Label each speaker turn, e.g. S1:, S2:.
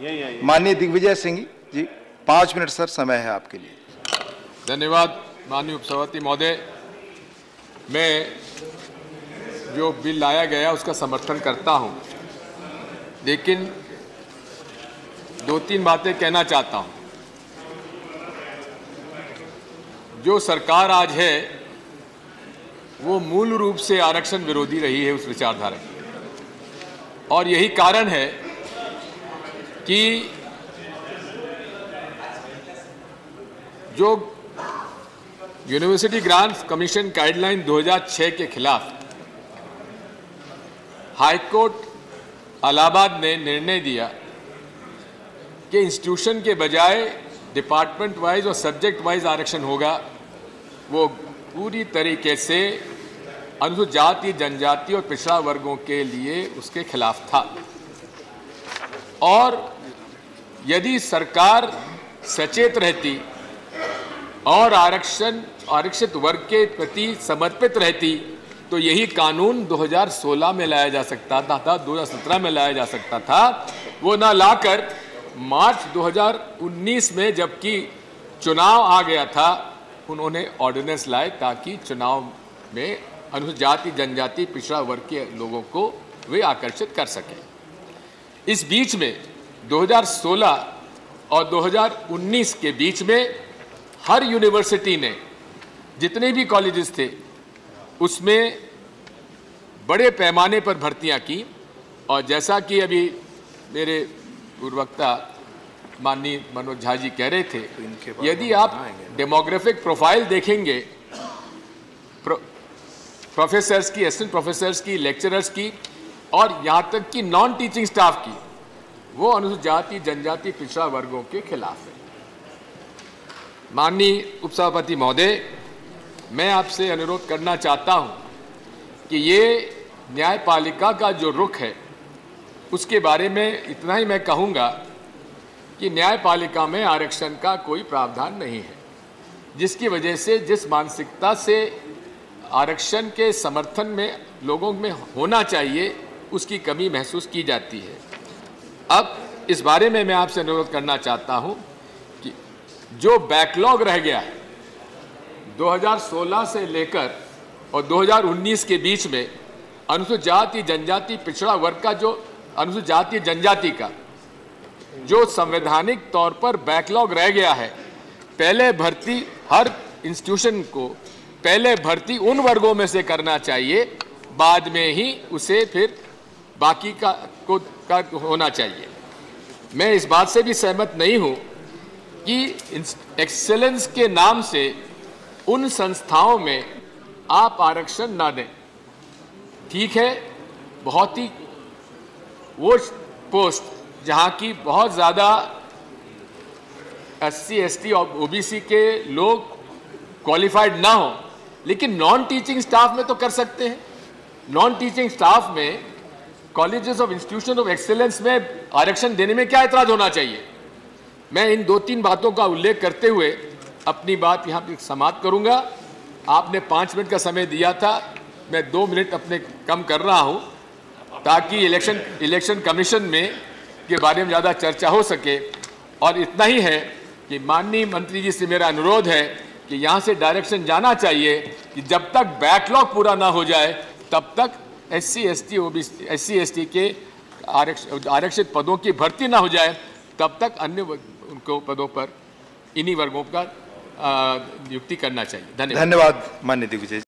S1: माननीय दिग्विजय सिंह जी पाँच minute sir समय है आपके लिए।
S2: धन्यवाद माननीय उपसभापति महोदय। मैं जो बिल लाया गया उसका समर्थन करता हूँ। लेकिन दो तीन बातें कहना चाहता हूँ। जो सरकार आज है वो मूल रूप से आरक्षण विरोधी रही है उस विचारधारा की। और यही कारण है कि जो यूनिवर्सिटी ग्रांट्स कमीशन गाइडलाइन 2006 के खिलाफ हाईकोर्ट अलाहाबाद ने निर्णय दिया कि इंस्टीट्यूशन के बजाय डिपार्टमेंट वाइज और सब्जेक्ट वाइज आरक्षण होगा, वो पूरी तरीके से अनुसूचित जाति, जनजाति और पिछड़ा वर्गों के लिए उसके खिलाफ था। और यदि सरकार सचेत रहती और आरक्षण आरक्षित वर्ग के प्रति समर्पित रहती तो यही कानून 2016 में लाया जा सकता था, था 2017 में लाया जा सकता था। वो ना लाकर मार्च 2019 में जबकि चुनाव आ गया था उन्होंने ऑर्डिनेंस लाए ताकि चुनाव में अनुसूचित जाति जनजाति पिछड़ा वर्ग के लोगों को वे आकर्षित कर सकें। इस बीच में 2016 और 2019 के बीच में हर यूनिवर्सिटी ने जितने भी कॉलेजेस थे उसमें बड़े पैमाने पर भर्तियाँ की। और जैसा कि अभी मेरे पूर्वक्ता माननीय मनोज झा जी कह रहे थे यदि आप डेमोग्राफिक प्रोफ़ाइल देखेंगे प्रो, प्रोफेसर्स की असिस्टेंट प्रोफेसर्स की लेक्चरर्स की और यहाँ तक कि नॉन टीचिंग स्टाफ की, वो अनुसूचित जाति जनजाति, पिछड़ा वर्गों के खिलाफ है। माननीय उपसभापति महोदय, मैं आपसे अनुरोध करना चाहता हूँ कि ये न्यायपालिका का जो रुख है, उसके बारे में इतना ही मैं कहूँगा कि न्यायपालिका में आरक्षण का कोई प्रावधान नहीं है, जिसकी वजह से जिस मानसिकता से आरक्षण के समर्थन में लोगों में होना चाहिए उसकी कमी महसूस की जाती है। अब, इस बारे में मैं आपसे अनुरोध करना चाहता हूँ कि जो बैकलॉग रह गया है 2016 से लेकर और 2019 के बीच में अनुसूचित जाति जनजाति पिछड़ा वर्ग का जो, अनुसूचित जाति जनजाति का जो संवैधानिक तौर पर बैकलॉग रह गया है, पहले भर्ती हर इंस्टीट्यूशन को पहले भर्ती उन वर्गों में से करना चाहिए, बाद में ही उसे फिर बाकी का, को, का होना चाहिए। मैं इस बात से भी सहमत नहीं हूँ कि एक्सेलेंस के नाम से उन संस्थाओं में आप आरक्षण ना दें। ठीक है, बहुत ही वो पोस्ट, जहाँ की बहुत ज़्यादा एस सी एस टी और ओबीसी के लोग क्वालिफाइड ना हो, लेकिन नॉन टीचिंग स्टाफ में तो कर सकते हैं। नॉन टीचिंग स्टाफ में colleges of institution of excellence में आरक्षण देने में क्या ऐतराज होना चाहिए? मैं इन दो तीन बातों का उल्लेख करते हुए अपनी बात यहाँ पर समाप्त करूँगा। आपने पाँच मिनट का समय दिया था। मैं दो मिनट अपने कम कर रहा हूँ ताकि इलेक्शन इलेक्शन कमीशन में के बारे में ज़्यादा चर्चा हो सके। और इतना ही है कि माननीय मंत्री जी से मेरा अनुरोध है कि यहाँ से डायरेक्शन जाना चाहिए कि जब तक बैकलॉग पूरा ना हो जाए, तब तक S C S T O B S C S T के आरक्षित पदों की भर्ती ना हो जाए, तब तक अन्य उनको पदों पर इन्हीं वर्गों का नियुक्ति करना चाहिए। धन्यवाद।
S1: धन्यवाद, मान्य दिग्विजय